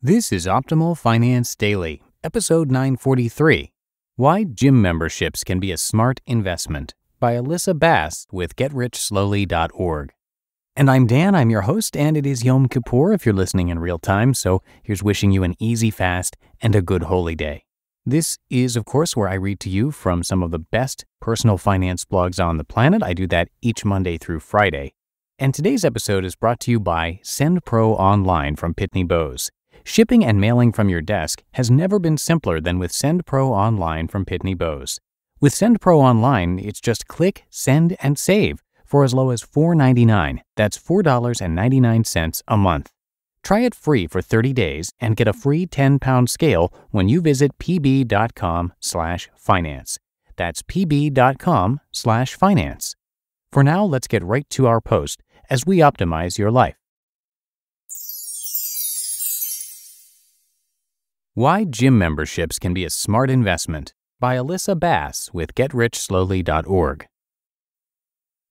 This is Optimal Finance Daily, episode 943 Why Gym Memberships Can Be a Smart Investment by Elissa Bass with GetRichSlowly.org. And I'm Dan, I'm your host, and it is Yom Kippur if you're listening in real time, so here's wishing you an easy fast and a good holy day. This is, of course, where I read to you from some of the best personal finance blogs on the planet. I do that each Monday through Friday. And today's episode is brought to you by SendPro Online from Pitney Bowes. Shipping and mailing from your desk has never been simpler than with SendPro Online from Pitney Bowes. With SendPro Online, it's just click, send, and save for as low as $4.99. That's $4.99 a month. Try it free for 30 days and get a free 10-pound scale when you visit pb.com/finance. That's pb.com/finance. For now, let's get right to our post as we optimize your life. Why Gym Memberships Can Be a Smart Investment by Elissa Bass with GetRichSlowly.org.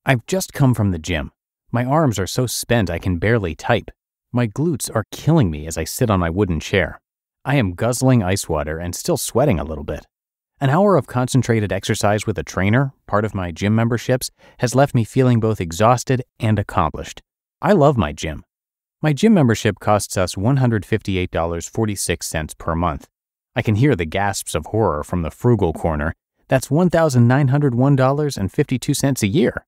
I've just come from the gym. My arms are so spent I can barely type. My glutes are killing me as I sit on my wooden chair. I am guzzling ice water and still sweating a little bit. An hour of concentrated exercise with a trainer, part of my gym memberships, has left me feeling both exhausted and accomplished. I love my gym. My gym membership costs us $158.46 per month. I can hear the gasps of horror from the frugal corner. That's $1,901.52 a year.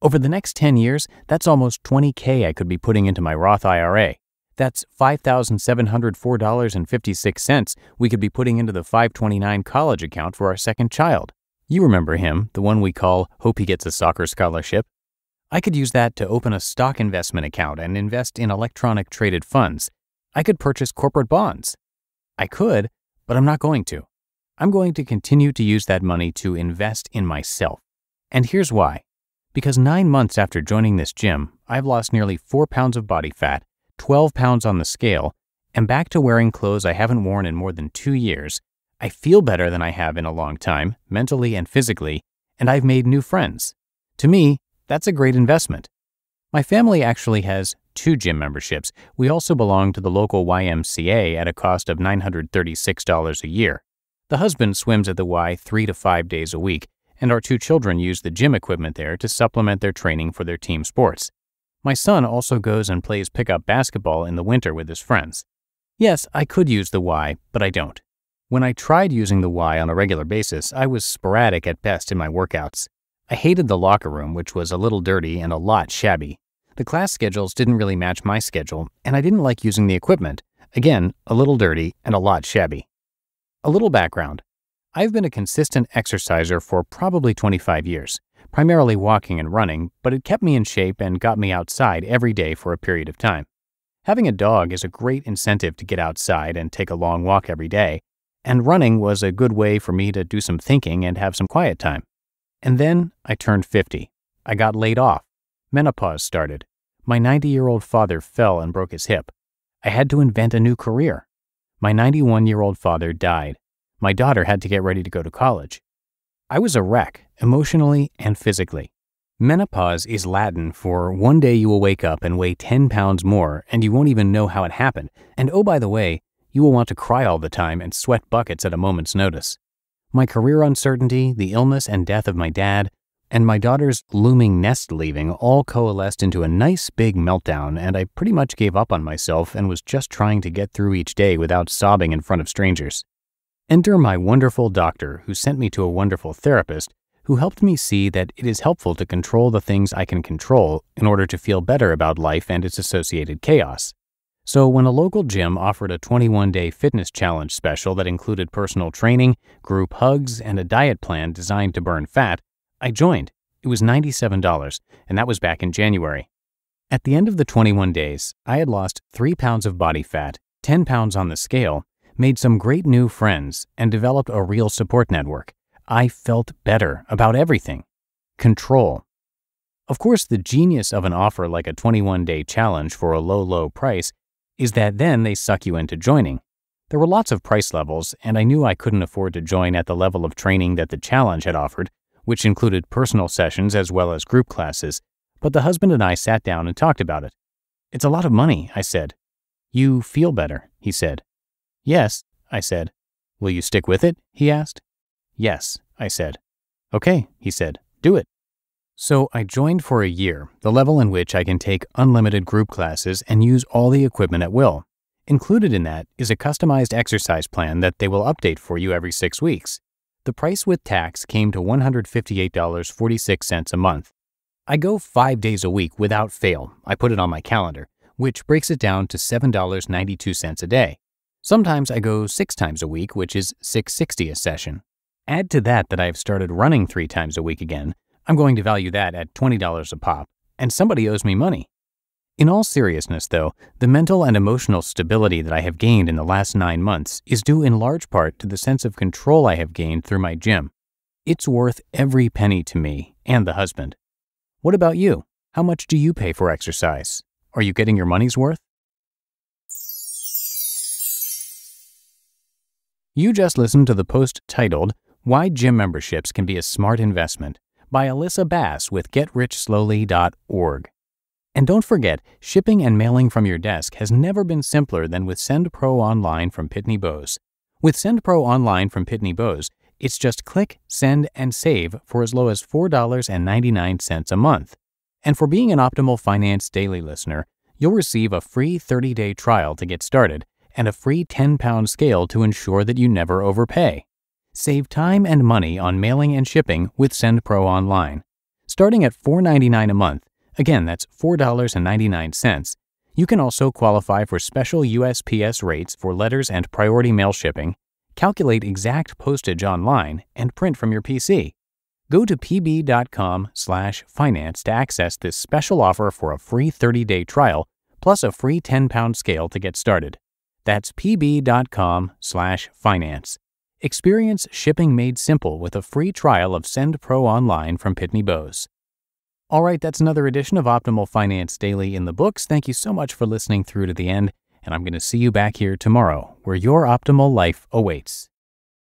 Over the next 10 years, that's almost 20K I could be putting into my Roth IRA. That's $5,704.56 we could be putting into the 529 college account for our second child. You remember him, the one we call Hope He Gets a Soccer Scholarship. I could use that to open a stock investment account and invest in electronic traded funds. I could purchase corporate bonds. I could, but I'm not going to. I'm going to continue to use that money to invest in myself. And here's why. Because nine months after joining this gym, I've lost nearly four pounds of body fat, 12 pounds on the scale, and back to wearing clothes I haven't worn in more than two years. I feel better than I have in a long time, mentally and physically, and I've made new friends. To me, that's a great investment. My family actually has two gym memberships. We also belong to the local YMCA at a cost of $936 a year. The husband swims at the Y three to five days a week, and our two children use the gym equipment there to supplement their training for their team sports. My son also goes and plays pickup basketball in the winter with his friends. Yes, I could use the Y, but I don't. When I tried using the Y on a regular basis, I was sporadic at best in my workouts. I hated the locker room, which was a little dirty and a lot shabby. The class schedules didn't really match my schedule, and I didn't like using the equipment. Again, a little dirty and a lot shabby. A little background. I've been a consistent exerciser for probably 25 years, primarily walking and running, but it kept me in shape and got me outside every day for a period of time. Having a dog is a great incentive to get outside and take a long walk every day, and running was a good way for me to do some thinking and have some quiet time. And then I turned 50. I got laid off. Menopause started. My 90 year old father fell and broke his hip. I had to invent a new career. My 91 year old father died. My daughter had to get ready to go to college. I was a wreck, emotionally and physically. Menopause is Latin for one day you will wake up and weigh 10 pounds more and you won't even know how it happened. And oh, by the way, you will want to cry all the time and sweat buckets at a moment's notice. My career uncertainty, the illness and death of my dad, and my daughter's looming nest leaving all coalesced into a nice big meltdown, and I pretty much gave up on myself and was just trying to get through each day without sobbing in front of strangers. Enter my wonderful doctor, who sent me to a wonderful therapist, who helped me see that it is helpful to control the things I can control in order to feel better about life and its associated chaos. So, when a local gym offered a 21 day fitness challenge special that included personal training, group hugs, and a diet plan designed to burn fat, I joined. It was $97, and that was back in January. At the end of the 21 days, I had lost 3 pounds of body fat, 10 pounds on the scale, made some great new friends, and developed a real support network. I felt better about everything. Control. Of course, the genius of an offer like a 21 day challenge for a low, low price is that then they suck you into joining. There were lots of price levels, and I knew I couldn't afford to join at the level of training that the challenge had offered, which included personal sessions as well as group classes, but the husband and I sat down and talked about it. It's a lot of money, I said. You feel better, he said. Yes, I said. Will you stick with it? he asked. Yes, I said. Okay, he said. Do it. So I joined for a year, the level in which I can take unlimited group classes and use all the equipment at will. Included in that is a customized exercise plan that they will update for you every six weeks. The price with tax came to $158.46 a month. I go five days a week without fail. I put it on my calendar, which breaks it down to $7.92 a day. Sometimes I go six times a week, which is $6.60 a session. Add to that that I've started running three times a week again. I'm going to value that at $20 a pop, and somebody owes me money. In all seriousness, though, the mental and emotional stability that I have gained in the last nine months is due in large part to the sense of control I have gained through my gym. It's worth every penny to me and the husband. What about you? How much do you pay for exercise? Are you getting your money's worth? You just listened to the post titled, Why Gym Memberships Can Be a Smart Investment by Elissa Bass with GetRichSlowly.org. And don't forget, shipping and mailing from your desk has never been simpler than with SendPro Online from Pitney Bowes. With SendPro Online from Pitney Bowes, it's just click, send, and save for as low as $4.99 a month. And for being an Optimal Finance Daily listener, you'll receive a free 30 day trial to get started and a free 10 pound scale to ensure that you never overpay. Save time and money on mailing and shipping with SendPro Online. Starting at $4.99 a month, Again, that's $4.99. You can also qualify for special USPS rates for letters and priority mail shipping, calculate exact postage online, and print from your PC. Go to pb.com/finance to access this special offer for a free 30-day trial plus a free 10-pound scale to get started. That's pb.com/finance. Experience shipping made simple with a free trial of Send Pro Online from Pitney Bowes. All right, that's another edition of Optimal Finance Daily in the books. Thank you so much for listening through to the end, and I'm going to see you back here tomorrow where your optimal life awaits.